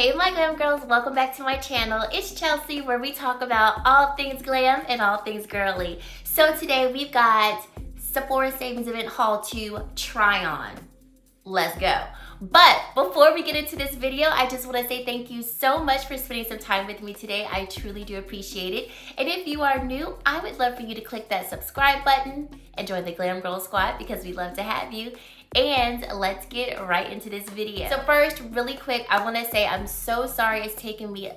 Hey my glam girls, welcome back to my channel. It's Chelsea where we talk about all things glam and all things girly. So today we've got Sephora Savings Event Haul to try on. Let's go. But before we get into this video, I just want to say thank you so much for spending some time with me today. I truly do appreciate it. And if you are new, I would love for you to click that subscribe button and join the Glam Girl Squad because we love to have you and let's get right into this video. So first, really quick, I wanna say I'm so sorry it's taken me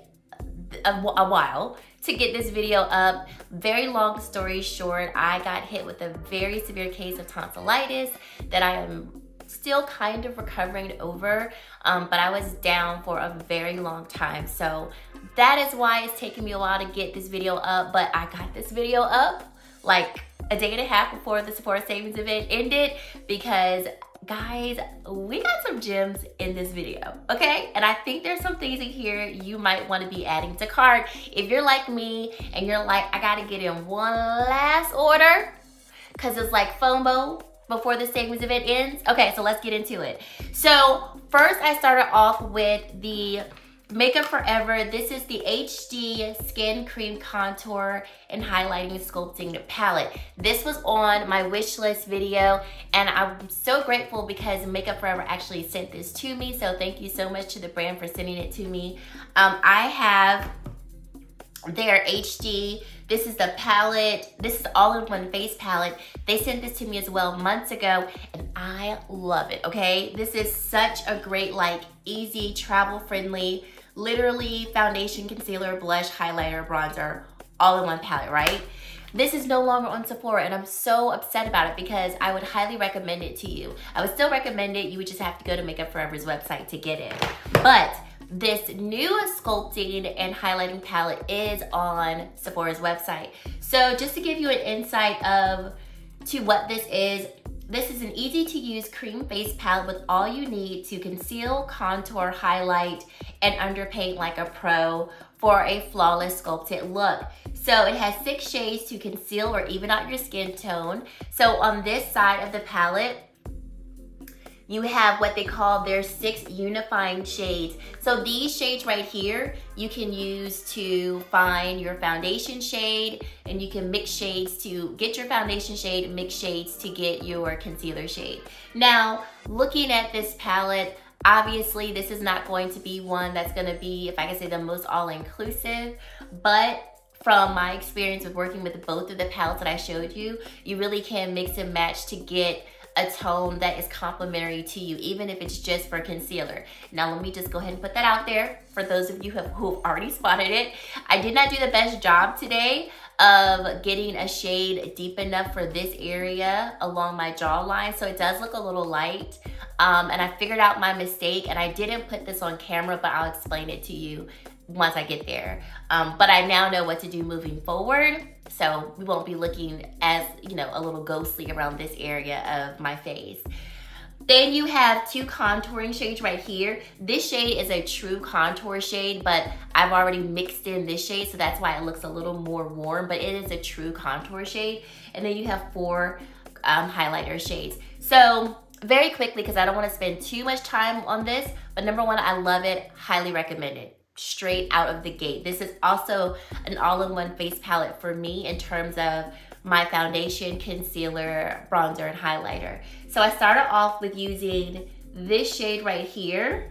a, a, while to get this video up. Very long story short, I got hit with a very severe case of tonsillitis that I am still kind of recovering over, um, but I was down for a very long time. So that is why it's taken me a while to get this video up, but I got this video up like a day and a half before the Sephora Savings event ended because guys, we got some gems in this video, okay? And I think there's some things in here you might wanna be adding to cart. If you're like me and you're like, I gotta get in one last order, cause it's like FOMO before the savings event ends. Okay, so let's get into it. So first I started off with the Makeup Forever. This is the HD Skin Cream Contour and Highlighting Sculpting Palette. This was on my wish list video and I'm so grateful because Makeup Forever actually sent this to me. So thank you so much to the brand for sending it to me. Um, I have their HD. This is the palette. This is all-in-one face palette. They sent this to me as well months ago and I love it, okay? This is such a great, like, easy, travel-friendly literally foundation, concealer, blush, highlighter, bronzer, all in one palette, right? This is no longer on Sephora and I'm so upset about it because I would highly recommend it to you. I would still recommend it, you would just have to go to Makeup Forever's website to get it. But this new sculpting and highlighting palette is on Sephora's website. So just to give you an insight of to what this is, this is an easy to use cream face palette with all you need to conceal, contour, highlight, and underpaint like a pro for a flawless sculpted look. So it has six shades to conceal or even out your skin tone. So on this side of the palette, you have what they call their six unifying shades. So these shades right here, you can use to find your foundation shade and you can mix shades to get your foundation shade, mix shades to get your concealer shade. Now, looking at this palette, obviously this is not going to be one that's gonna be, if I can say the most all-inclusive, but from my experience with working with both of the palettes that I showed you, you really can mix and match to get a tone that is complementary to you, even if it's just for concealer. Now, let me just go ahead and put that out there for those of you who have, who have already spotted it. I did not do the best job today of getting a shade deep enough for this area along my jawline, so it does look a little light. Um, and I figured out my mistake, and I didn't put this on camera, but I'll explain it to you once I get there. Um, but I now know what to do moving forward. So we won't be looking as, you know, a little ghostly around this area of my face. Then you have two contouring shades right here. This shade is a true contour shade, but I've already mixed in this shade, so that's why it looks a little more warm, but it is a true contour shade. And then you have four um, highlighter shades. So very quickly, because I don't wanna spend too much time on this, but number one, I love it, highly recommend it straight out of the gate. This is also an all-in-one face palette for me in terms of my foundation, concealer, bronzer, and highlighter. So I started off with using this shade right here.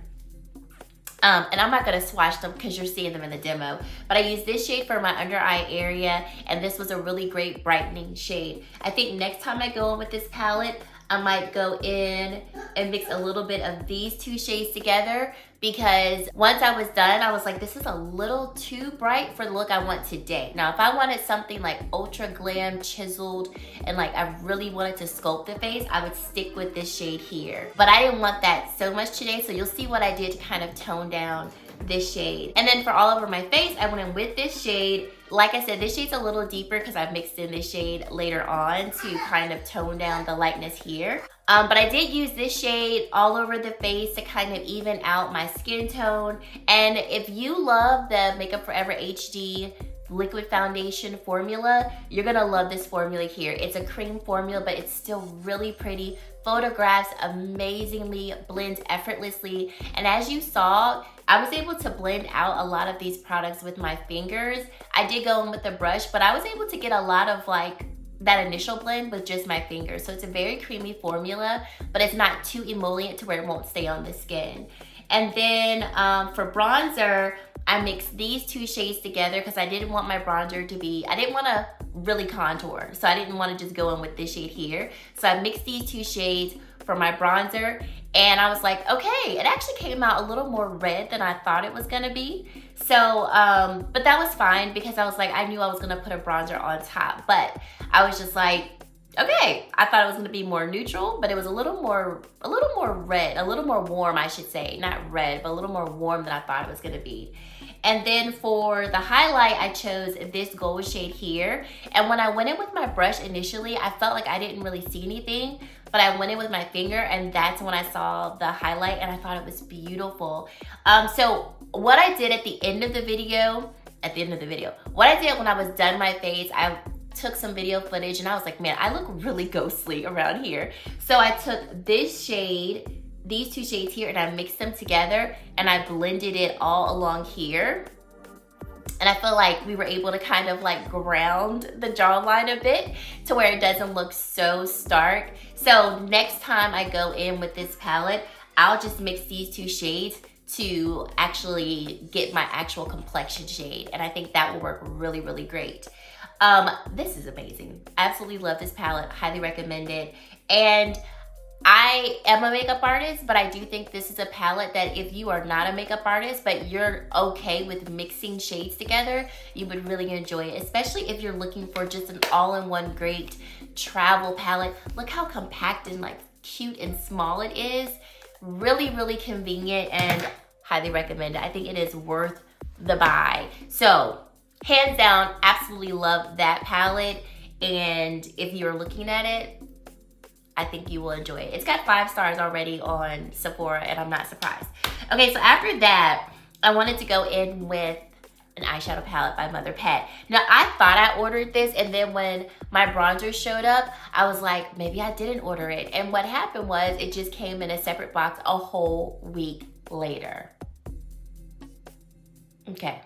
Um, and I'm not gonna swatch them because you're seeing them in the demo, but I used this shade for my under eye area, and this was a really great brightening shade. I think next time I go in with this palette, I might go in and mix a little bit of these two shades together because once I was done, I was like, this is a little too bright for the look I want today. Now, if I wanted something like ultra glam, chiseled, and like I really wanted to sculpt the face, I would stick with this shade here. But I didn't want that so much today, so you'll see what I did to kind of tone down this shade. And then for all over my face, I went in with this shade like I said, this shade's a little deeper because I've mixed in this shade later on to kind of tone down the lightness here. Um, but I did use this shade all over the face to kind of even out my skin tone. And if you love the Makeup Forever HD liquid foundation formula, you're gonna love this formula here. It's a cream formula, but it's still really pretty. Photographs amazingly, blends effortlessly. And as you saw, I was able to blend out a lot of these products with my fingers. I did go in with a brush, but I was able to get a lot of like that initial blend with just my fingers. So it's a very creamy formula, but it's not too emollient to where it won't stay on the skin. And then um, for bronzer, I mixed these two shades together because I didn't want my bronzer to be, I didn't want to really contour. So I didn't want to just go in with this shade here. So I mixed these two shades for my bronzer and I was like, okay, it actually came out a little more red than I thought it was gonna be. So, um, but that was fine because I was like, I knew I was gonna put a bronzer on top, but I was just like, okay, I thought it was gonna be more neutral, but it was a little more, a little more red, a little more warm, I should say. Not red, but a little more warm than I thought it was gonna be. And then for the highlight, I chose this gold shade here. And when I went in with my brush initially, I felt like I didn't really see anything, but I went in with my finger and that's when I saw the highlight and I thought it was beautiful. Um, so what I did at the end of the video, at the end of the video, what I did when I was done my face, I took some video footage and I was like, man, I look really ghostly around here. So I took this shade, these two shades here, and I mixed them together and I blended it all along here. And I feel like we were able to kind of like ground the jawline a bit to where it doesn't look so stark. So next time I go in with this palette, I'll just mix these two shades to actually get my actual complexion shade. And I think that will work really, really great. Um, this is amazing. Absolutely love this palette. Highly recommend it. And I am a makeup artist, but I do think this is a palette that if you are not a makeup artist, but you're okay with mixing shades together, you would really enjoy it, especially if you're looking for just an all-in-one great travel palette. Look how compact and like cute and small it is. Really, really convenient and highly recommend it. I think it is worth the buy. So hands down, absolutely love that palette. And if you're looking at it, I think you will enjoy it. It's got five stars already on Sephora and I'm not surprised. Okay, so after that, I wanted to go in with an eyeshadow palette by Mother Pat. Now, I thought I ordered this and then when my bronzer showed up, I was like, maybe I didn't order it. And what happened was it just came in a separate box a whole week later. Okay.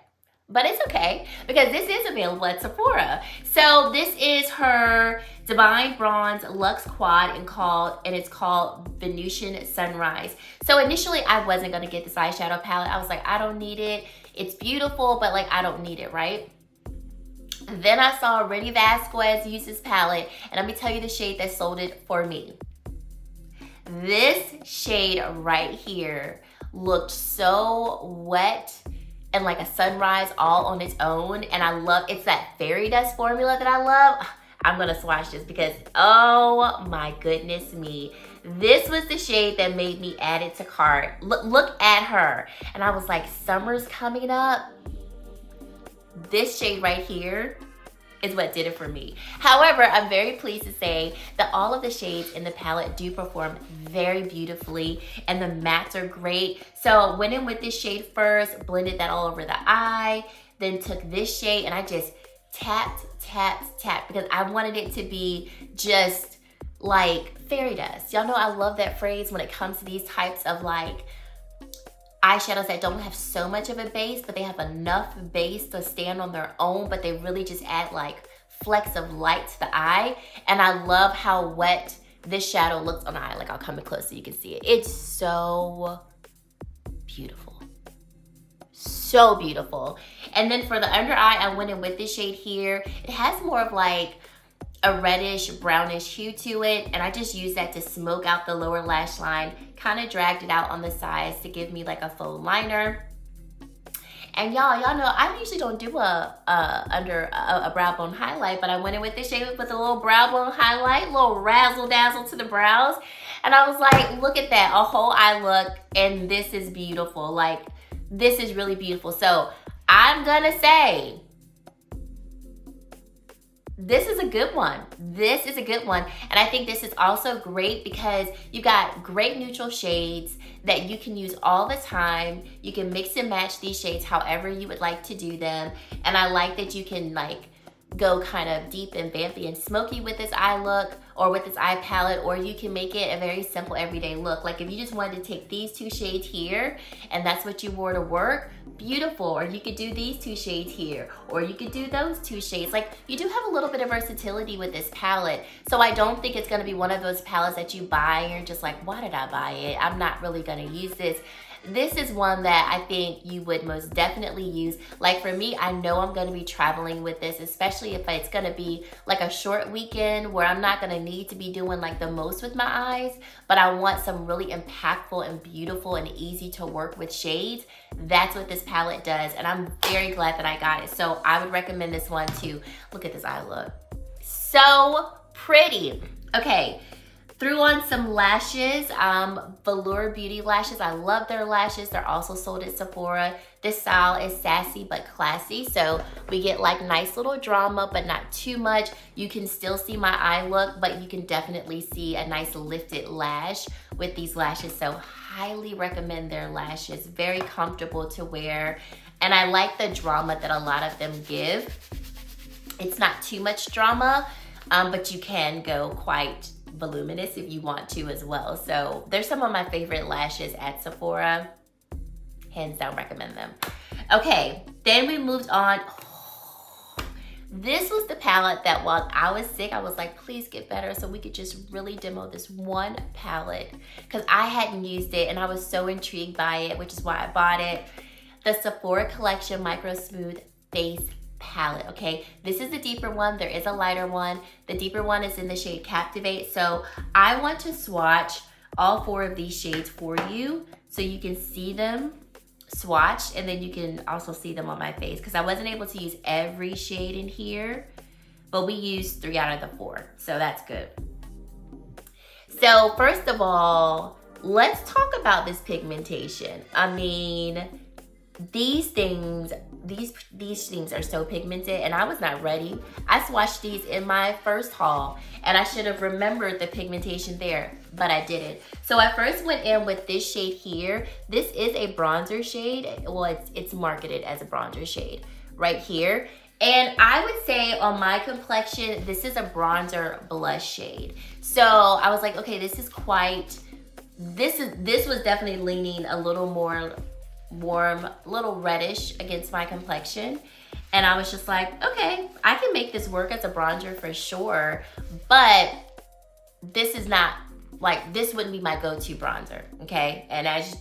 But it's okay because this is available at Sephora. So this is her Divine Bronze Luxe Quad and called and it's called Venusian Sunrise. So initially I wasn't gonna get this eyeshadow palette. I was like, I don't need it. It's beautiful, but like I don't need it, right? Then I saw Renny Vasquez use this palette and let me tell you the shade that sold it for me. This shade right here looked so wet and like a sunrise all on its own. And I love, it's that fairy dust formula that I love. I'm gonna swatch this because, oh my goodness me. This was the shade that made me add it to cart. Look, look at her. And I was like, summer's coming up. This shade right here is what did it for me. However, I'm very pleased to say that all of the shades in the palette do perform very beautifully and the mattes are great. So went in with this shade first, blended that all over the eye, then took this shade and I just tapped, tapped, tapped because I wanted it to be just like fairy dust. Y'all know I love that phrase when it comes to these types of like eyeshadows that don't have so much of a base, but they have enough base to stand on their own, but they really just add like flecks of light to the eye. And I love how wet this shadow looks on the eye. Like I'll come in close so you can see it. It's so beautiful. So beautiful. And then for the under eye, I went in with this shade here. It has more of like a reddish brownish hue to it and I just used that to smoke out the lower lash line kind of dragged it out on the sides to give me like a faux liner and y'all y'all know I usually don't do a, a under a, a, brow bone highlight but I went in with this shade with a little brow bone highlight little razzle dazzle to the brows and I was like look at that a whole eye look and this is beautiful like this is really beautiful so I'm gonna say this is a good one. This is a good one. And I think this is also great because you got great neutral shades that you can use all the time. You can mix and match these shades however you would like to do them. And I like that you can like go kind of deep and vampy and smoky with this eye look or with this eye palette, or you can make it a very simple everyday look. Like if you just wanted to take these two shades here and that's what you wore to work, beautiful. Or you could do these two shades here, or you could do those two shades. Like you do have a little bit of versatility with this palette. So I don't think it's gonna be one of those palettes that you buy and you're just like, why did I buy it? I'm not really gonna use this this is one that I think you would most definitely use. Like for me, I know I'm gonna be traveling with this, especially if it's gonna be like a short weekend where I'm not gonna need to be doing like the most with my eyes, but I want some really impactful and beautiful and easy to work with shades. That's what this palette does, and I'm very glad that I got it. So I would recommend this one too. Look at this eye look. So pretty. Okay, threw on some lashes, um, Velour Beauty lashes. I love their lashes. They're also sold at Sephora. This style is sassy but classy. So we get like nice little drama, but not too much. You can still see my eye look, but you can definitely see a nice lifted lash with these lashes. So highly recommend their lashes. Very comfortable to wear. And I like the drama that a lot of them give. It's not too much drama, um, but you can go quite voluminous if you want to as well. So there's some of my favorite lashes at Sephora. Hands down recommend them. Okay, then we moved on. This was the palette that while I was sick, I was like, please get better so we could just really demo this one palette because I hadn't used it and I was so intrigued by it, which is why I bought it. The Sephora Collection Micro Smooth Face palette, okay? This is the deeper one. There is a lighter one. The deeper one is in the shade Captivate. So I want to swatch all four of these shades for you so you can see them swatched and then you can also see them on my face because I wasn't able to use every shade in here, but we used three out of the four. So that's good. So first of all, let's talk about this pigmentation. I mean, these things these these things are so pigmented and I was not ready. I swatched these in my first haul and I should have remembered the pigmentation there, but I didn't. So I first went in with this shade here. This is a bronzer shade. Well, it's, it's marketed as a bronzer shade right here. And I would say on my complexion, this is a bronzer blush shade. So I was like, okay, this is quite, this is this was definitely leaning a little more warm, little reddish against my complexion. And I was just like, okay, I can make this work as a bronzer for sure. But this is not, like, this wouldn't be my go-to bronzer, okay? And as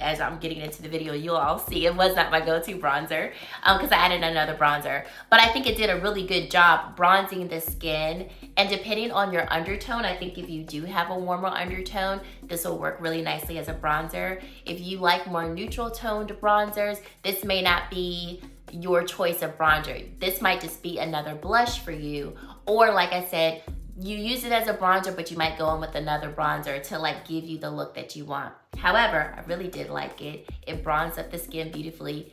as I'm getting into the video, you'll all see it was not my go-to bronzer because um, I added another bronzer. But I think it did a really good job bronzing the skin. And depending on your undertone, I think if you do have a warmer undertone, this will work really nicely as a bronzer. If you like more neutral toned bronzers, this may not be your choice of bronzer. This might just be another blush for you. Or like I said, you use it as a bronzer, but you might go in with another bronzer to like give you the look that you want. However, I really did like it. It bronzed up the skin beautifully,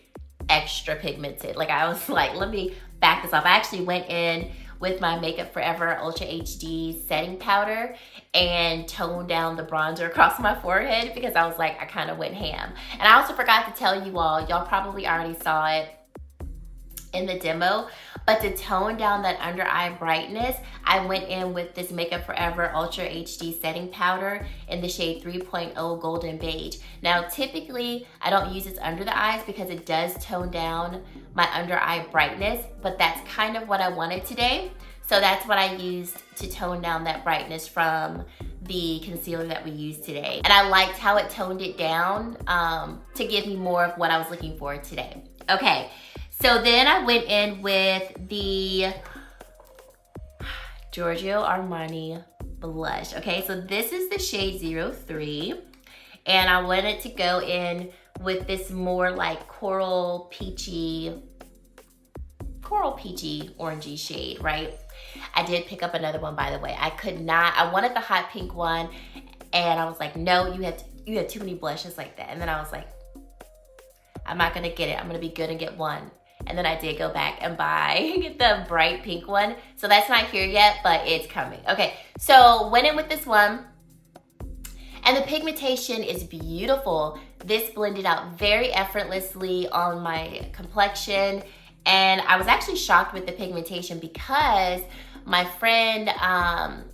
extra pigmented. Like I was like, let me back this off. I actually went in with my Makeup Forever Ultra HD setting powder and toned down the bronzer across my forehead because I was like, I kind of went ham. And I also forgot to tell you all, y'all probably already saw it in the demo, but to tone down that under eye brightness, I went in with this Makeup Forever Ultra HD setting powder in the shade 3.0 Golden Beige. Now, typically, I don't use this under the eyes because it does tone down my under eye brightness, but that's kind of what I wanted today. So that's what I used to tone down that brightness from the concealer that we used today. And I liked how it toned it down um, to give me more of what I was looking for today. Okay, so then I went in with the Giorgio Armani blush. Okay, so this is the shade 03. And I wanted to go in with this more like coral peachy, coral peachy orangey shade, right? I did pick up another one, by the way. I could not, I wanted the hot pink one and I was like, no, you have, you have too many blushes like that. And then I was like, I'm not gonna get it. I'm gonna be good and get one. And then I did go back and buy the bright pink one. So that's not here yet, but it's coming. Okay, so went in with this one. And the pigmentation is beautiful. This blended out very effortlessly on my complexion. And I was actually shocked with the pigmentation because my friend um,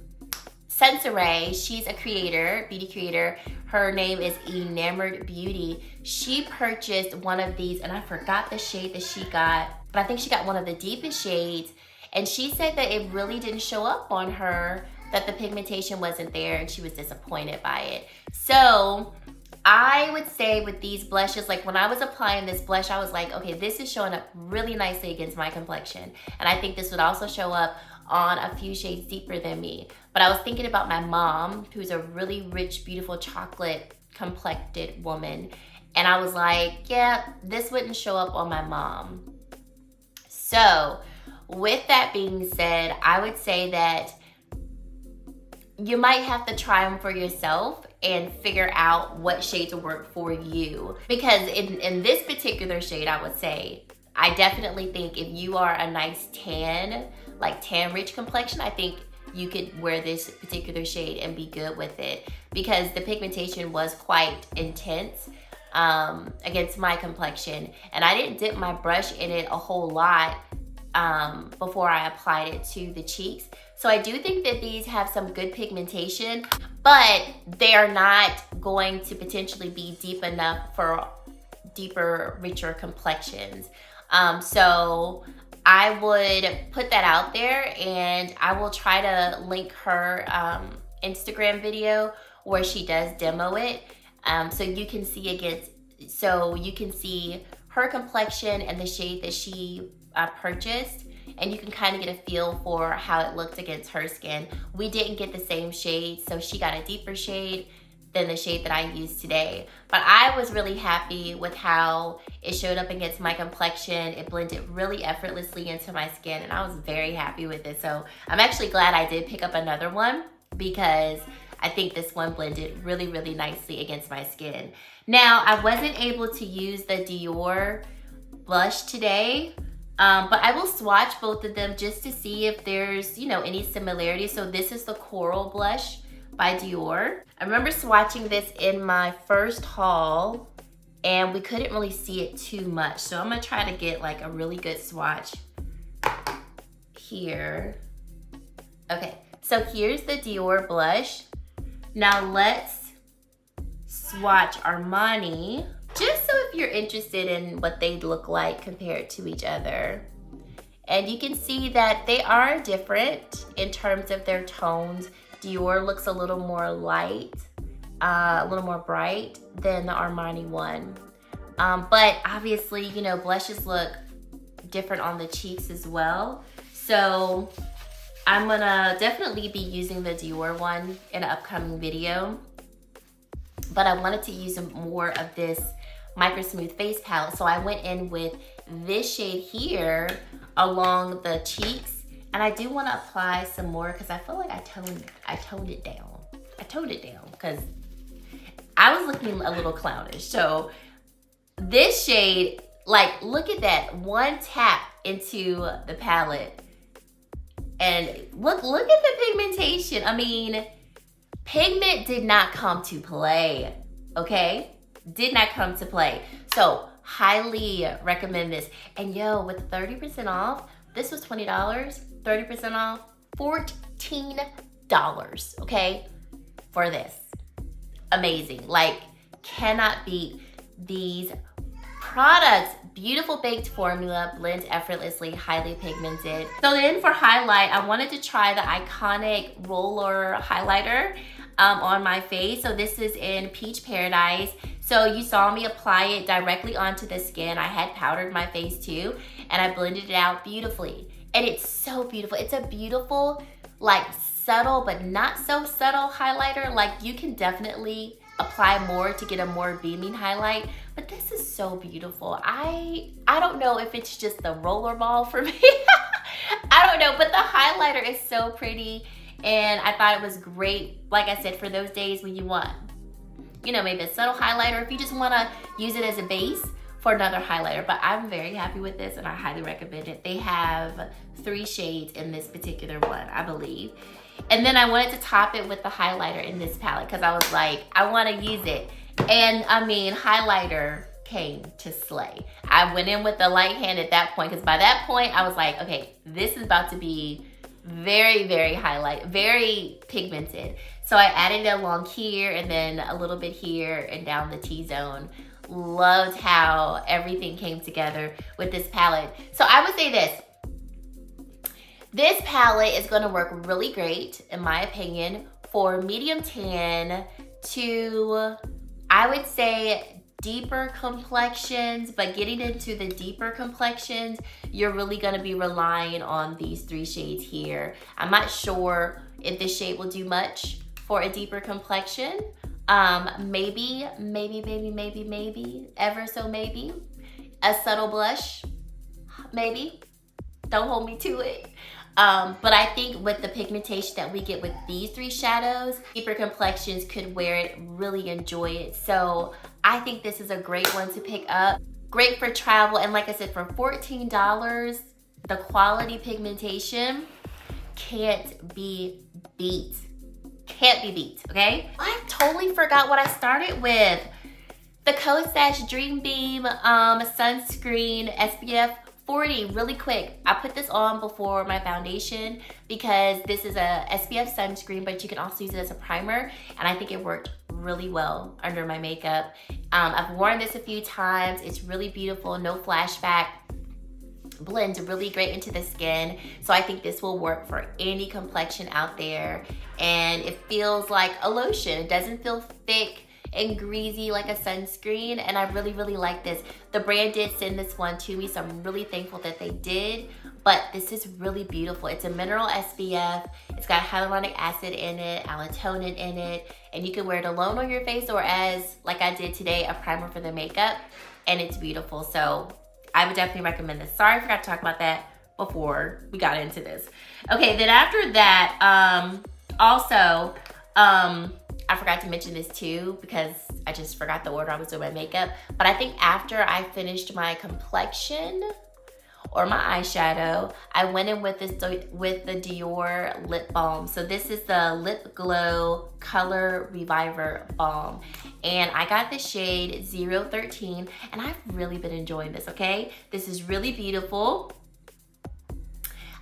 Sensoray, she's a creator, beauty creator. Her name is Enamored Beauty. She purchased one of these, and I forgot the shade that she got, but I think she got one of the deepest shades. And she said that it really didn't show up on her, that the pigmentation wasn't there, and she was disappointed by it. So I would say with these blushes, like when I was applying this blush, I was like, okay, this is showing up really nicely against my complexion. And I think this would also show up on a few shades deeper than me. But I was thinking about my mom, who's a really rich, beautiful chocolate complected woman. And I was like, yeah, this wouldn't show up on my mom. So with that being said, I would say that you might have to try them for yourself and figure out what shades will work for you. Because in, in this particular shade, I would say, I definitely think if you are a nice tan, like tan rich complexion, I think you could wear this particular shade and be good with it because the pigmentation was quite intense um, against my complexion. And I didn't dip my brush in it a whole lot um, before I applied it to the cheeks. So I do think that these have some good pigmentation, but they are not going to potentially be deep enough for deeper, richer complexions. Um, so I would put that out there and I will try to link her um, Instagram video where she does demo it. Um, so you can see against, so you can see her complexion and the shade that she uh, purchased and you can kind of get a feel for how it looked against her skin. We didn't get the same shade, so she got a deeper shade than the shade that I use today. But I was really happy with how it showed up against my complexion. It blended really effortlessly into my skin and I was very happy with it. So I'm actually glad I did pick up another one because I think this one blended really, really nicely against my skin. Now, I wasn't able to use the Dior blush today um, but I will swatch both of them just to see if there's, you know, any similarities. So this is the Coral Blush by Dior. I remember swatching this in my first haul and we couldn't really see it too much. So I'm gonna try to get like a really good swatch here. Okay, so here's the Dior blush. Now let's swatch Armani just so if you're interested in what they look like compared to each other. And you can see that they are different in terms of their tones. Dior looks a little more light, uh, a little more bright than the Armani one. Um, but obviously, you know, blushes look different on the cheeks as well. So I'm gonna definitely be using the Dior one in an upcoming video. But I wanted to use more of this Micro Smooth Face Palette. So I went in with this shade here along the cheeks. And I do want to apply some more because I feel like I toned, I toned it down. I toned it down because I was looking a little clownish. So this shade, like look at that one tap into the palette and look, look at the pigmentation. I mean, pigment did not come to play, okay? did not come to play. So highly recommend this. And yo, with 30% off, this was $20, 30% off, $14, okay, for this. Amazing, like cannot beat these products. Beautiful baked formula, blends effortlessly, highly pigmented. So then for highlight, I wanted to try the iconic roller highlighter um, on my face. So this is in Peach Paradise. So you saw me apply it directly onto the skin. I had powdered my face too, and I blended it out beautifully. And it's so beautiful. It's a beautiful, like subtle, but not so subtle highlighter. Like you can definitely apply more to get a more beaming highlight, but this is so beautiful. I I don't know if it's just the rollerball for me. I don't know, but the highlighter is so pretty and I thought it was great, like I said, for those days when you want you know, maybe a subtle highlighter if you just wanna use it as a base for another highlighter. But I'm very happy with this and I highly recommend it. They have three shades in this particular one, I believe. And then I wanted to top it with the highlighter in this palette because I was like, I wanna use it. And I mean, highlighter came to slay. I went in with the light hand at that point because by that point I was like, okay, this is about to be very, very highlight, very pigmented. So I added it along here and then a little bit here and down the T-zone. Loved how everything came together with this palette. So I would say this, this palette is gonna work really great, in my opinion, for medium tan to, I would say, deeper complexions, but getting into the deeper complexions, you're really gonna be relying on these three shades here. I'm not sure if this shade will do much for a deeper complexion. Um, maybe, maybe, maybe, maybe, maybe, ever so maybe. A subtle blush, maybe. Don't hold me to it. Um, but I think with the pigmentation that we get with these three shadows, deeper complexions could wear it, really enjoy it. So I think this is a great one to pick up. Great for travel. And like I said, for $14, the quality pigmentation can't be beat. Can't be beat, okay? I totally forgot what I started with. The Kosas Dream Beam um, Sunscreen SPF 40 really quick. I put this on before my foundation because this is a SPF sunscreen, but you can also use it as a primer. And I think it worked really well under my makeup. Um, I've worn this a few times. It's really beautiful, no flashback blends really great into the skin. So I think this will work for any complexion out there. And it feels like a lotion. It doesn't feel thick and greasy like a sunscreen and I really really like this. The brand did send this one to me so I'm really thankful that they did but this is really beautiful. It's a mineral SPF. It's got hyaluronic acid in it, allantoin in it and you can wear it alone on your face or as like I did today a primer for the makeup and it's beautiful so I would definitely recommend this. Sorry I forgot to talk about that before we got into this. Okay then after that um also um I forgot to mention this too because I just forgot the order I was doing my makeup. But I think after I finished my complexion or my eyeshadow, I went in with this with the Dior lip balm. So this is the Lip Glow Color Reviver Balm. And I got the shade 013 and I've really been enjoying this, okay? This is really beautiful.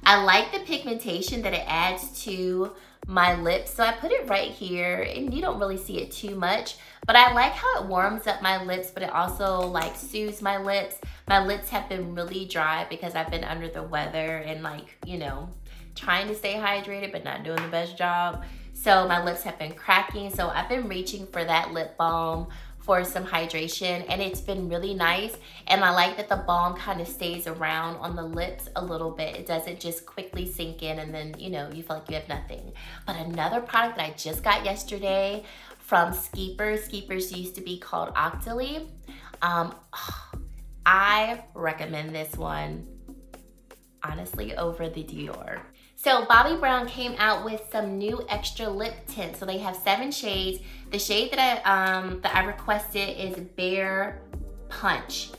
I like the pigmentation that it adds to my lips. So I put it right here and you don't really see it too much, but I like how it warms up my lips, but it also like soothes my lips. My lips have been really dry because I've been under the weather and like, you know, trying to stay hydrated, but not doing the best job. So my lips have been cracking. So I've been reaching for that lip balm for some hydration and it's been really nice. And I like that the balm kind of stays around on the lips a little bit. It doesn't just quickly sink in and then you know you feel like you have nothing. But another product that I just got yesterday from Skeepers Skeepers used to be called Octoly um, I recommend this one honestly over the Dior so Bobbi Brown came out with some new extra lip tints. So they have seven shades. The shade that I um, that I requested is Bare Punch.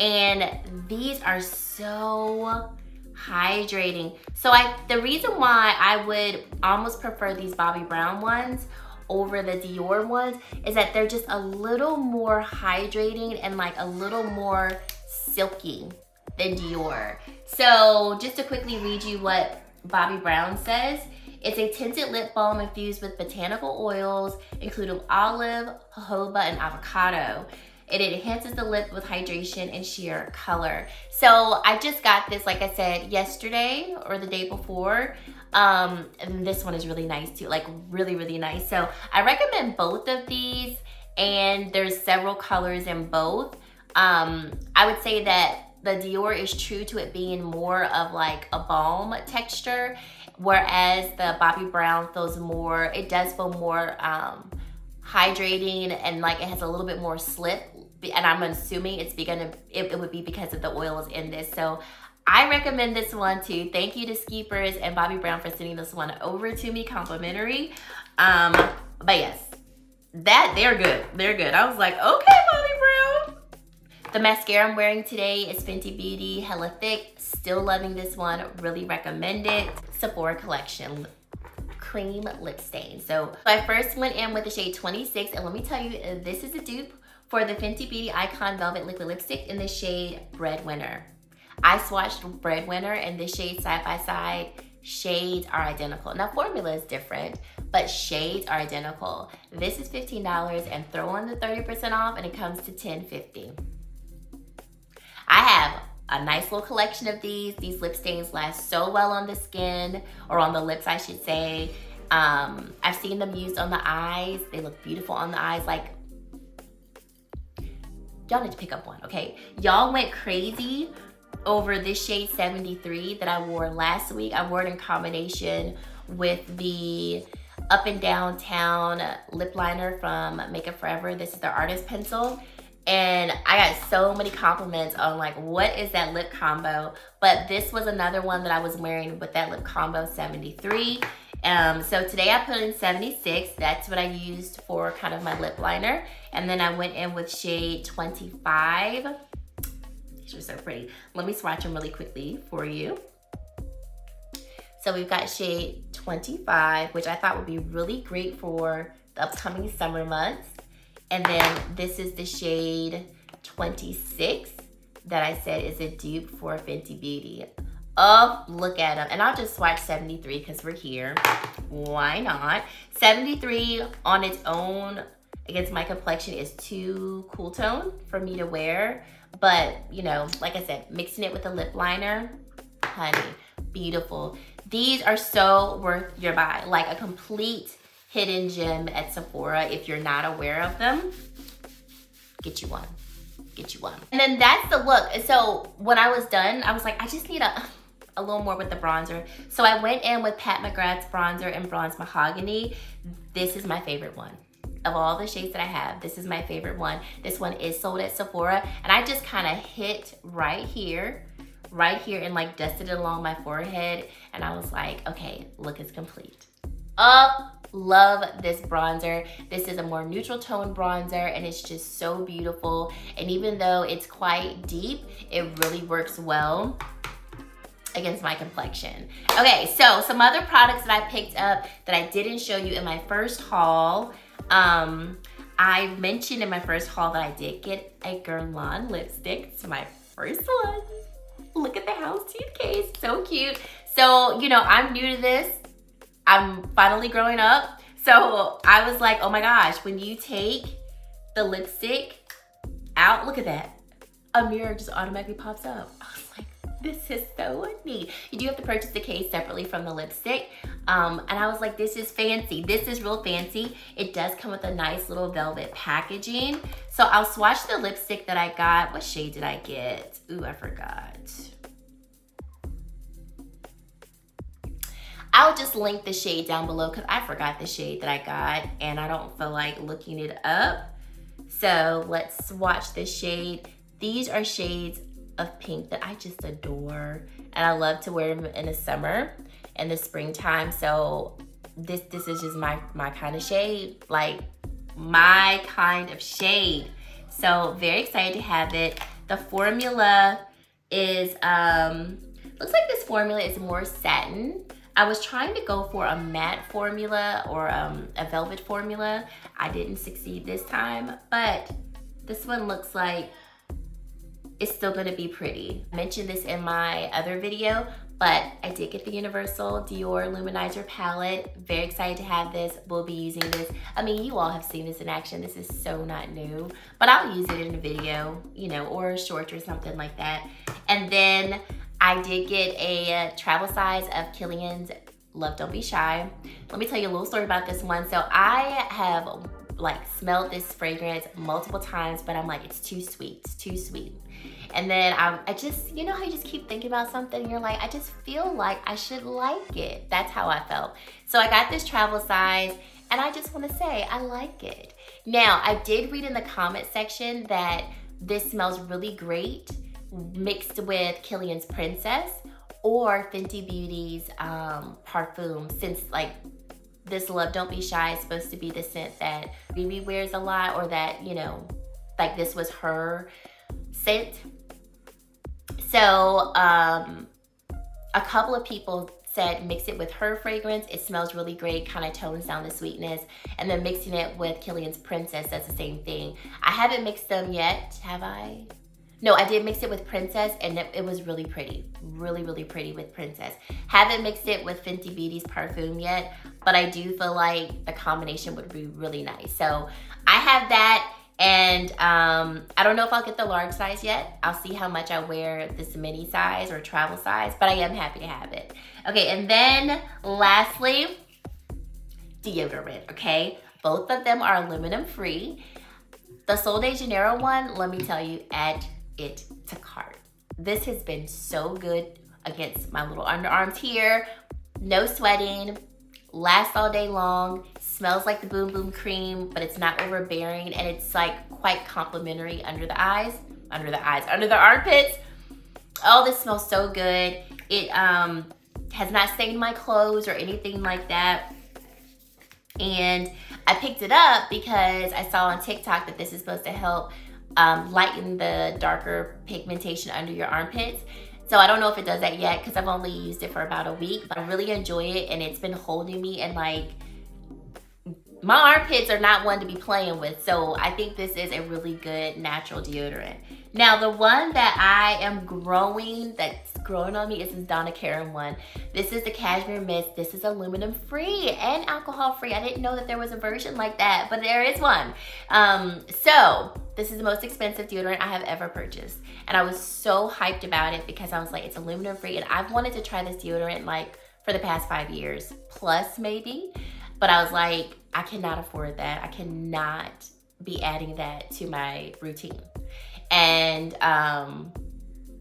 And these are so hydrating. So I the reason why I would almost prefer these Bobbi Brown ones over the Dior ones is that they're just a little more hydrating and like a little more silky than Dior. So just to quickly read you what Bobbi Brown says. It's a tinted lip balm infused with botanical oils, including olive, jojoba, and avocado. It enhances the lip with hydration and sheer color. So I just got this, like I said, yesterday or the day before. Um, and this one is really nice too, like really, really nice. So I recommend both of these and there's several colors in both. Um, I would say that the Dior is true to it being more of like a balm texture, whereas the Bobbi Brown feels more, it does feel more um, hydrating and like it has a little bit more slip. And I'm assuming it's gonna, it, it would be because of the oils in this. So I recommend this one too. Thank you to Skeepers and Bobbi Brown for sending this one over to me complimentary. Um, but yes, that they're good. They're good. I was like, okay, Brown. The mascara I'm wearing today is Fenty Beauty Hella Thick. Still loving this one, really recommend it. Sephora Collection cream lip stain. So I first went in with the shade 26 and let me tell you, this is a dupe for the Fenty Beauty Icon Velvet Liquid Lipstick in the shade Breadwinner. I swatched Breadwinner and this shade side by side. shades are identical. Now formula is different, but shades are identical. This is $15 and throw in the 30% off and it comes to $10.50. I have a nice little collection of these. These lip stains last so well on the skin, or on the lips I should say. Um, I've seen them used on the eyes. They look beautiful on the eyes. Like, y'all need to pick up one, okay? Y'all went crazy over this shade 73 that I wore last week. I wore it in combination with the Up and Downtown lip liner from Makeup Forever. This is the Artist Pencil. And I got so many compliments on like, what is that lip combo? But this was another one that I was wearing with that lip combo 73. Um, so today I put in 76. That's what I used for kind of my lip liner. And then I went in with shade 25. These are so pretty. Let me swatch them really quickly for you. So we've got shade 25, which I thought would be really great for the upcoming summer months. And then this is the shade 26 that I said is a dupe for Fenty Beauty. Oh, look at them. And I'll just swatch 73 because we're here. Why not? 73 on its own against my complexion is too cool tone for me to wear. But, you know, like I said, mixing it with a lip liner, honey, beautiful. These are so worth your buy. Like a complete hidden gem at Sephora. If you're not aware of them, get you one. Get you one. And then that's the look. So when I was done, I was like, I just need a, a little more with the bronzer. So I went in with Pat McGrath's bronzer in Bronze Mahogany. This is my favorite one of all the shades that I have, this is my favorite one. This one is sold at Sephora and I just kind of hit right here, right here and like dusted it along my forehead and I was like, okay, look is complete. Oh, love this bronzer. This is a more neutral tone bronzer and it's just so beautiful. And even though it's quite deep, it really works well against my complexion. Okay, so some other products that I picked up that I didn't show you in my first haul um, I mentioned in my first haul that I did get a Guerlain lipstick. It's my first one. Look at the houndstooth case, so cute. So, you know, I'm new to this. I'm finally growing up. So I was like, oh my gosh, when you take the lipstick out, look at that. A mirror just automatically pops up. I was like, this is so neat. You do have to purchase the case separately from the lipstick. Um, and I was like, this is fancy. This is real fancy. It does come with a nice little velvet packaging. So I'll swatch the lipstick that I got. What shade did I get? Ooh, I forgot. I'll just link the shade down below because I forgot the shade that I got and I don't feel like looking it up. So let's swatch the shade. These are shades of pink that I just adore. And I love to wear them in the summer and the springtime. So this this is just my, my kind of shade. Like my kind of shade. So very excited to have it. The formula is, um, looks like this formula is more satin. I was trying to go for a matte formula or um, a velvet formula. I didn't succeed this time, but this one looks like it's still gonna be pretty. I mentioned this in my other video, but I did get the Universal Dior Luminizer palette. Very excited to have this. We'll be using this. I mean, you all have seen this in action. This is so not new, but I'll use it in a video, you know, or a short or something like that. And then I did get a travel size of Kilian's Love Don't Be Shy. Let me tell you a little story about this one. So I have like smelled this fragrance multiple times, but I'm like, it's too sweet, it's too sweet. And then I, I just, you know how you just keep thinking about something and you're like, I just feel like I should like it. That's how I felt. So I got this travel size and I just wanna say, I like it. Now, I did read in the comment section that this smells really great mixed with Kilian's Princess or Fenty Beauty's um, Parfum since like this Love Don't Be Shy is supposed to be the scent that BB wears a lot or that, you know, like this was her scent. So um, a couple of people said mix it with her fragrance. It smells really great, kind of tones down the sweetness. And then mixing it with Kilian's Princess, does the same thing. I haven't mixed them yet, have I? No, I did mix it with Princess and it, it, was really pretty. Really, really pretty with Princess. Haven't mixed it with Fenty Beauty's perfume yet, but I do feel like the combination would be really nice. So I have that and um, I don't know if I'll get the large size yet. I'll see how much I wear this mini size or travel size, but I am happy to have it. Okay, and then lastly, deodorant, okay? Both of them are aluminum free. The Sol de Janeiro one, let me tell you, add it to cart. This has been so good against my little underarms here. No sweating, lasts all day long, smells like the Bum Bum cream, but it's not overbearing and it's like quite complimentary under the eyes, under the eyes, under the armpits. Oh, this smells so good. It um, has not stained my clothes or anything like that. And I picked it up because I saw on TikTok that this is supposed to help um, lighten the darker pigmentation under your armpits. So I don't know if it does that yet because I've only used it for about a week, but I really enjoy it and it's been holding me and like my armpits are not one to be playing with. So I think this is a really good natural deodorant. Now the one that I am growing, that's growing on me is this Donna Karan one. This is the Cashmere Mist. This is aluminum free and alcohol free. I didn't know that there was a version like that, but there is one. Um, so this is the most expensive deodorant I have ever purchased. And I was so hyped about it because I was like, it's aluminum free. And I've wanted to try this deodorant like for the past five years plus maybe. But I was like, I cannot afford that. I cannot be adding that to my routine. And um,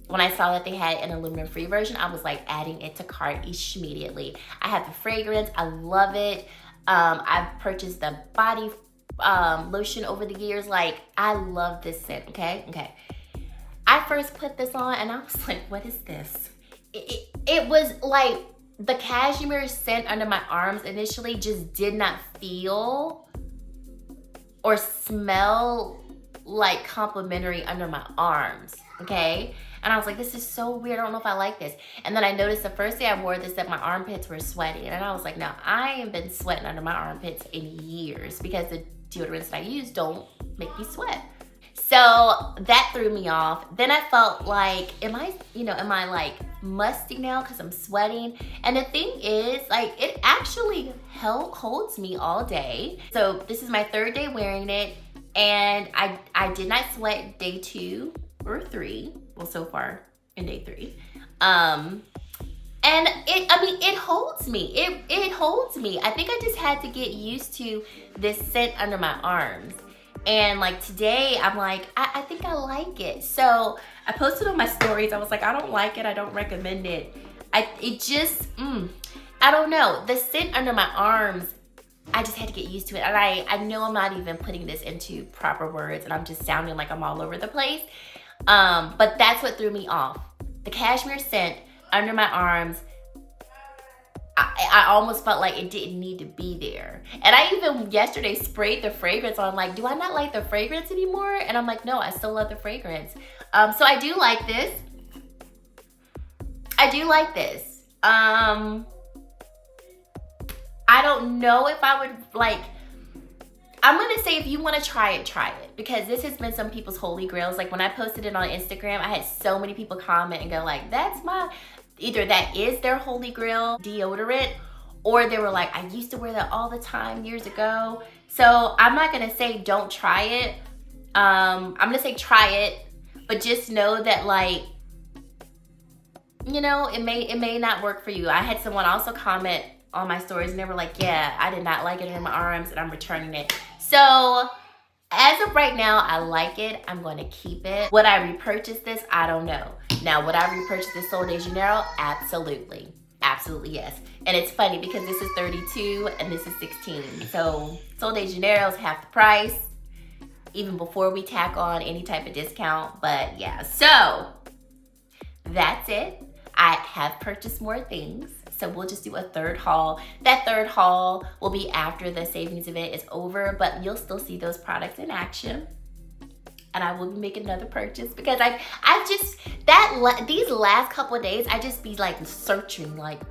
when I saw that they had an aluminum free version, I was like adding it to cart immediately. I have the fragrance, I love it. Um, I've purchased the body um, lotion over the years. Like, I love this scent, okay? Okay. I first put this on and I was like, what is this? It, it, it was like the cashmere scent under my arms initially just did not feel or smell like complimentary under my arms, okay? And I was like, this is so weird. I don't know if I like this. And then I noticed the first day I wore this that my armpits were sweaty. And I was like, no, I ain't been sweating under my armpits in years because the deodorants that I use don't make me sweat. So that threw me off. Then I felt like, am I, you know, am I like musty now because I'm sweating? And the thing is, like, it actually held, holds me all day. So this is my third day wearing it. And I, I did not sweat day two or three. Well, so far in day three. Um, and it, I mean, it holds me. It, it holds me. I think I just had to get used to this scent under my arms. And like today, I'm like, I, I think I like it. So I posted on my stories. I was like, I don't like it. I don't recommend it. I, it just, mm, I don't know. The scent under my arms I just had to get used to it. And I, I know I'm not even putting this into proper words and I'm just sounding like I'm all over the place. Um, but that's what threw me off. The cashmere scent under my arms, I, I, almost felt like it didn't need to be there. And I even yesterday sprayed the fragrance on like, do I not like the fragrance anymore? And I'm like, no, I still love the fragrance. Um, so I do like this. I do like this. Um, I don't know if I would like, I'm gonna say if you wanna try it, try it. Because this has been some people's holy grails. Like when I posted it on Instagram, I had so many people comment and go like, that's my, either that is their holy grail deodorant or they were like, I used to wear that all the time years ago. So I'm not gonna say don't try it. Um, I'm gonna say try it, but just know that like, you know, it may it may not work for you. I had someone also comment on my stories and they were like, yeah, I did not like it in my arms and I'm returning it. So as of right now, I like it. I'm going to keep it. Would I repurchase this? I don't know. Now, would I repurchase this Sol de Janeiro? Absolutely. Absolutely yes. And it's funny because this is 32 and this is 16. So Sol de Janeiro is half the price even before we tack on any type of discount. But yeah, so that's it. I have purchased more things. So we'll just do a third haul. That third haul will be after the savings event is over, but you'll still see those products in action and I will be making another purchase because I I just that these last couple days I just be like searching like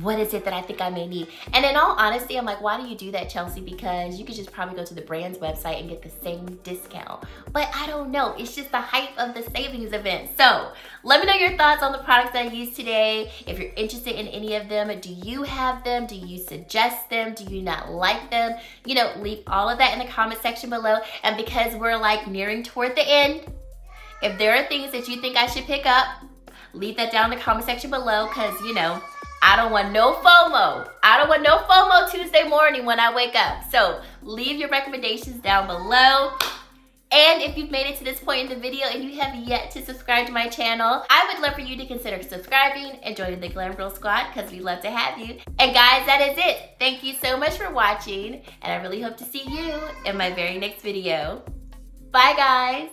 what is it that I think I may need? And in all honesty, I'm like, why do you do that, Chelsea? Because you could just probably go to the brand's website and get the same discount. But I don't know. It's just the hype of the savings event. So let me know your thoughts on the products that I used today. If you're interested in any of them, do you have them? Do you suggest them? Do you not like them? You know, leave all of that in the comment section below. And because we're like nearing toward the end, if there are things that you think I should pick up, leave that down in the comment section below because, you know, I don't want no FOMO. I don't want no FOMO Tuesday morning when I wake up. So leave your recommendations down below. And if you've made it to this point in the video and you have yet to subscribe to my channel, I would love for you to consider subscribing and joining the Glam Girl Squad because we love to have you. And guys, that is it. Thank you so much for watching and I really hope to see you in my very next video. Bye guys.